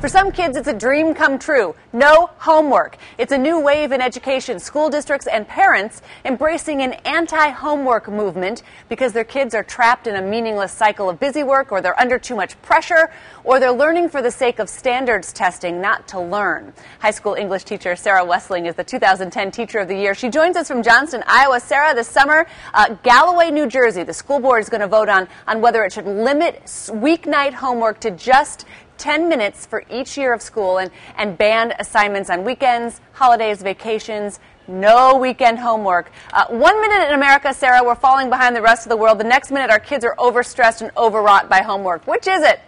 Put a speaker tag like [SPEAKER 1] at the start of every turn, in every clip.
[SPEAKER 1] For some kids, it's a dream come true. No homework. It's a new wave in education. School districts and parents embracing an anti homework movement because their kids are trapped in a meaningless cycle of busy work, or they're under too much pressure, or they're learning for the sake of standards testing, not to learn. High school English teacher Sarah Wessling is the 2010 Teacher of the Year. She joins us from Johnston, Iowa. Sarah, this summer, uh, Galloway, New Jersey, the school board is going to vote on, on whether it should limit weeknight homework to just 10 minutes for each year of school and, and banned assignments on weekends, holidays, vacations, no weekend homework. Uh, one minute in America, Sarah, we're falling behind the rest of the world. The next minute, our kids are overstressed and overwrought by homework. Which is it?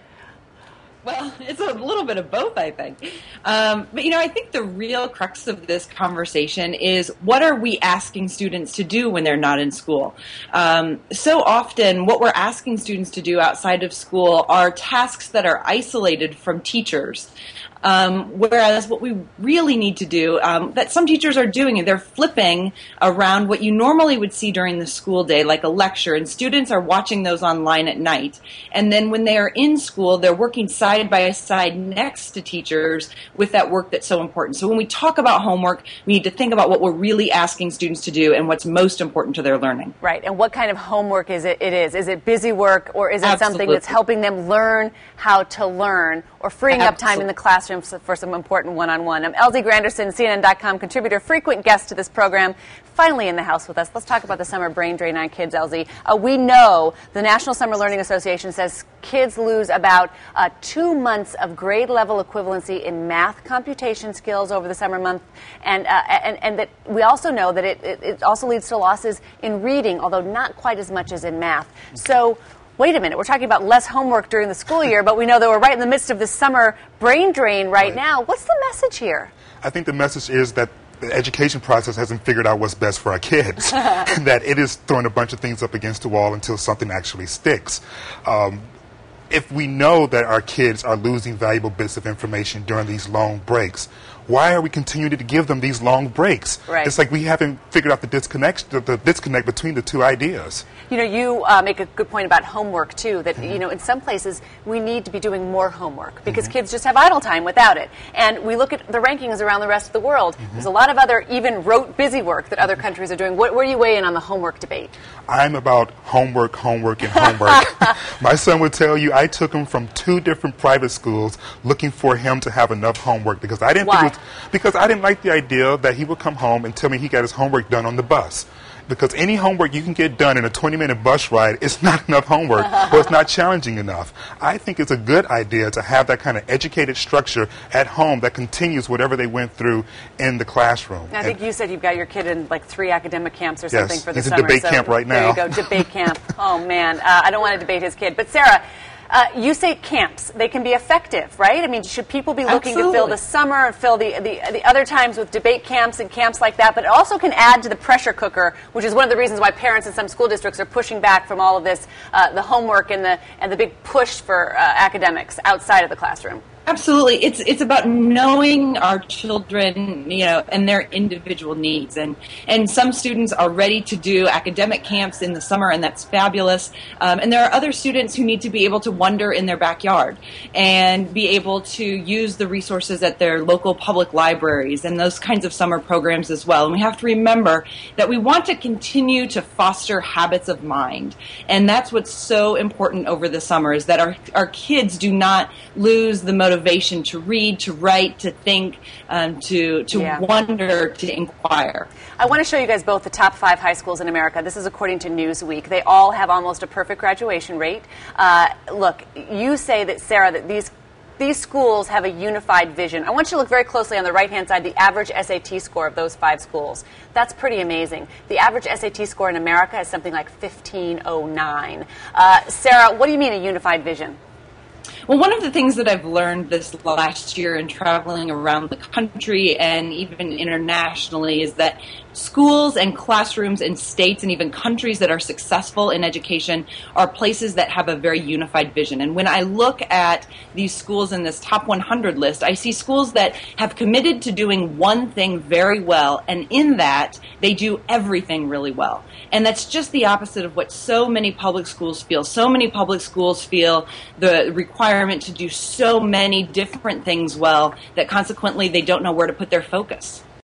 [SPEAKER 2] Well, it's a little bit of both, I think. Um, but, you know, I think the real crux of this conversation is what are we asking students to do when they're not in school? Um, so often, what we're asking students to do outside of school are tasks that are isolated from teachers. Um, whereas what we really need to do, um, that some teachers are doing, they're flipping around what you normally would see during the school day, like a lecture, and students are watching those online at night. And then when they are in school, they're working side by side next to teachers with that work that's so important. So when we talk about homework, we need to think about what we're really asking students to do and what's most important to their learning.
[SPEAKER 1] Right. And what kind of homework is it? It is. Is it busy work, or is it Absolutely. something that's helping them learn how to learn, or freeing Absolutely. up time in the classroom? Classroom for some important one-on-one. I'm LZ Granderson, CNN.com contributor, frequent guest to this program, finally in the house with us. Let's talk about the summer brain drain on kids, LZ. Uh, we know the National Summer Learning Association says kids lose about uh, two months of grade level equivalency in math computation skills over the summer month, and, uh, and, and that we also know that it, it, it also leads to losses in reading, although not quite as much as in math. So wait a minute, we're talking about less homework during the school year, but we know that we're right in the midst of this summer brain drain right, right. now. What's the message here?
[SPEAKER 3] I think the message is that the education process hasn't figured out what's best for our kids, and that it is throwing a bunch of things up against the wall until something actually sticks. Um, if we know that our kids are losing valuable bits of information during these long breaks, why are we continuing to give them these long breaks?
[SPEAKER 1] Right.
[SPEAKER 3] It's like we haven't figured out the disconnect, the, the disconnect between the two ideas.
[SPEAKER 1] You know, you uh, make a good point about homework too. That mm-hmm. you know, in some places we need to be doing more homework because mm-hmm. kids just have idle time without it. And we look at the rankings around the rest of the world. Mm-hmm. There's a lot of other even rote busy work that other countries are doing. What, where do you weigh in on the homework debate?
[SPEAKER 3] I'm about homework, homework, and homework. My son would tell you I took him from two different private schools looking for him to have enough homework because I didn't
[SPEAKER 1] Why?
[SPEAKER 3] think it was, because I didn't like the idea that he would come home and tell me he got his homework done on the bus because any homework you can get done in a 20 minute bus ride is not enough homework or it's not challenging enough. I think it's a good idea to have that kind of educated structure at home that continues whatever they went through in the classroom.
[SPEAKER 1] I think you said you've got your kid in like three academic camps or something
[SPEAKER 3] yes,
[SPEAKER 1] for the summer.
[SPEAKER 3] He's debate
[SPEAKER 1] so
[SPEAKER 3] camp right
[SPEAKER 1] now. There you go, debate camp. Oh man, uh, I don't want to debate his kid. But Sarah, uh, you say camps. They can be effective, right? I mean, should people be looking
[SPEAKER 2] Absolutely.
[SPEAKER 1] to fill the summer and fill the, the, the other times with debate camps and camps like that? But it also can add to the pressure cooker, which is one of the reasons why parents in some school districts are pushing back from all of this, uh, the homework and the, and the big push for uh, academics outside of the classroom.
[SPEAKER 2] Absolutely, it's it's about knowing our children, you know, and their individual needs. And and some students are ready to do academic camps in the summer, and that's fabulous. Um, and there are other students who need to be able to wander in their backyard and be able to use the resources at their local public libraries and those kinds of summer programs as well. And we have to remember that we want to continue to foster habits of mind, and that's what's so important over the summer is that our our kids do not lose the motivation motivation to read, to write, to think, um, to to yeah. wonder, to inquire.
[SPEAKER 1] I want to show you guys both the top five high schools in America. This is according to Newsweek. They all have almost a perfect graduation rate. Uh, look, you say that Sarah that these these schools have a unified vision. I want you to look very closely on the right hand side, the average SAT score of those five schools. That's pretty amazing. The average SAT score in America is something like 1509. Uh, Sarah, what do you mean a unified vision?
[SPEAKER 2] Well, one of the things that I've learned this last year in traveling around the country and even internationally is that schools and classrooms and states and even countries that are successful in education are places that have a very unified vision. And when I look at these schools in this top 100 list, I see schools that have committed to doing one thing very well, and in that, they do everything really well. And that's just the opposite of what so many public schools feel. So many public schools feel the requirement environment to do so many different things well that consequently they don't know where to put their focus.